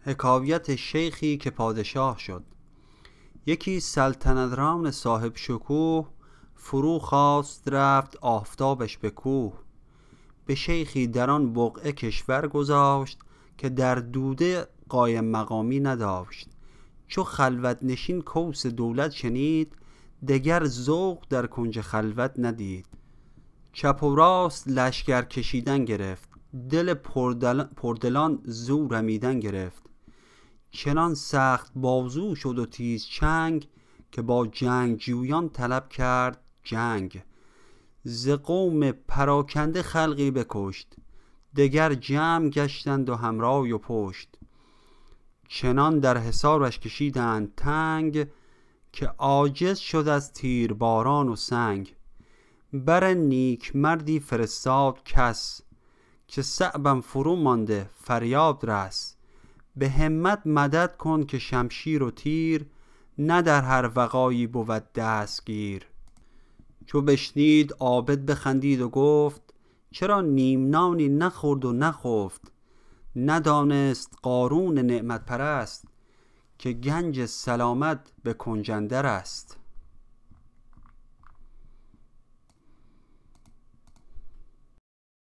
حکایت شیخی که پادشاه شد. یکی سلطنتران صاحب شکوه فرو خواست رفت آفتابش به کوه. به شیخی در آن بقعه کشور گذاشت که در دوده قایم مقامی نداشت. چو خلوت نشین کوس دولت شنید دگر ذوق در کنج خلوت ندید. چپ و راست لشکر کشیدن گرفت دل پردلان زو رمیدن گرفت. چنان سخت بازو شد و تیز چنگ که با جنگ جویان طلب کرد جنگ. ز قوم پراکنده خلقی بکشت دگر جمع گشتند و همرای و پشت. چنان در حصارش کشیدند تنگ که عاجز شد از تیرباران و سنگ. بر نیک مردی فرستاد کس که صعبم فرو مانده فریاد رس. به همت مدد کن که شمشیر و تیر نه در هر وغایی بود دستگیر. چو بشنید عابد بخندید و گفت چرا نیم نانی نخورد و نخفت؟ ندانست قارون نعمت پرست که گنج سلامت به کنج اندر است.